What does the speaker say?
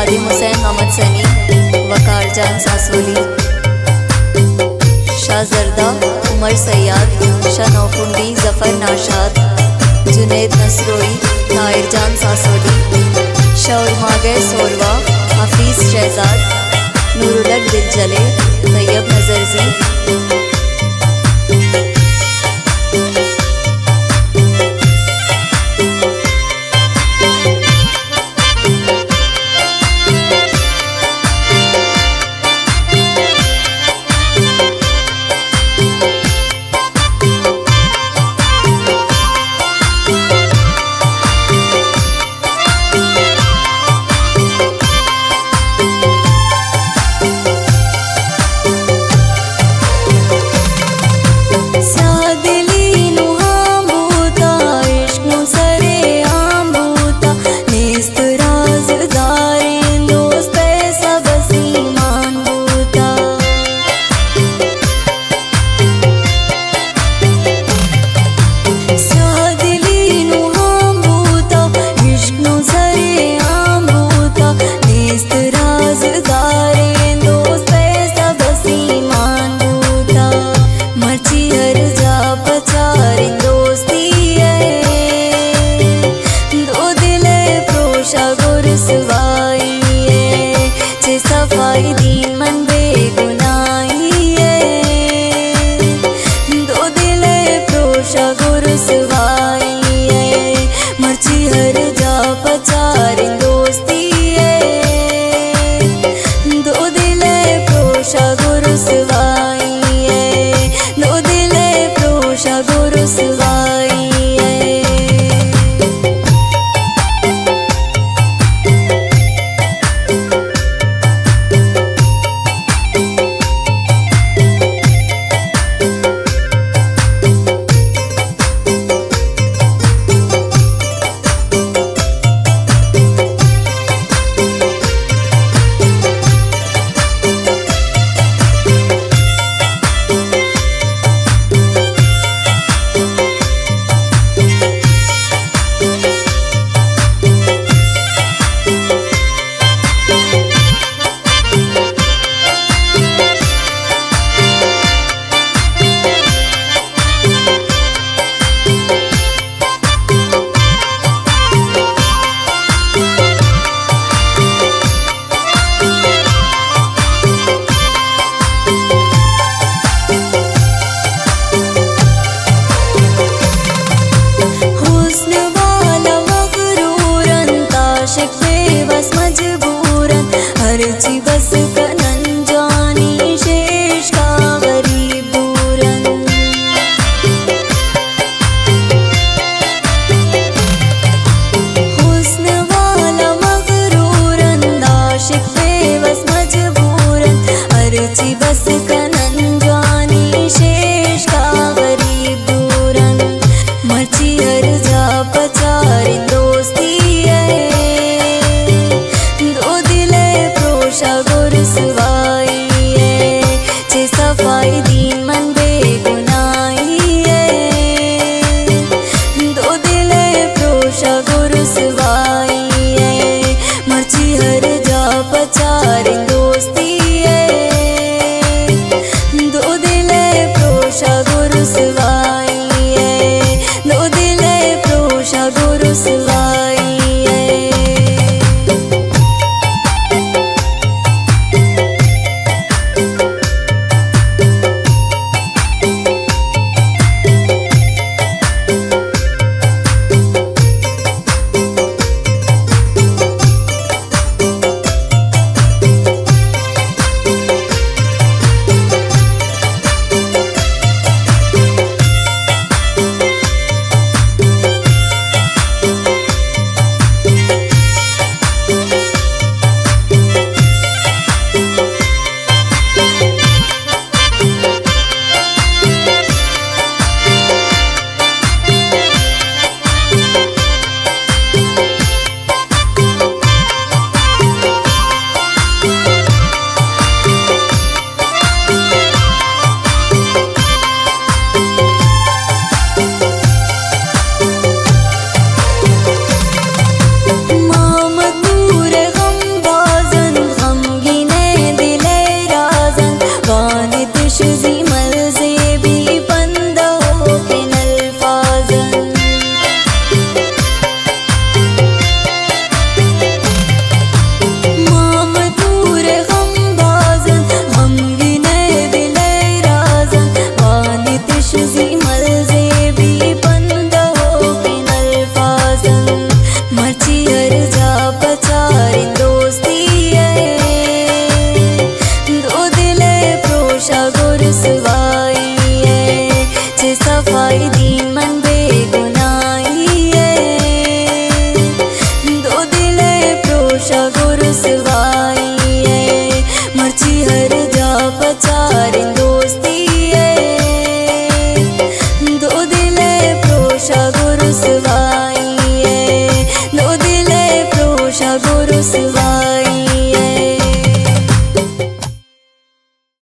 खादिम हुसैन मोहम्मद सनी, वकार जान सासोली शाह जरदा उमर सैयाद, शाह नौकुंडी जफ़र नाशाद, जुनेद नसरोई, नायर जान सासोली शाह मागर सोरवा, हफीज़ शहजाद नूरुलक दिल जले तैयब नजरजी kanan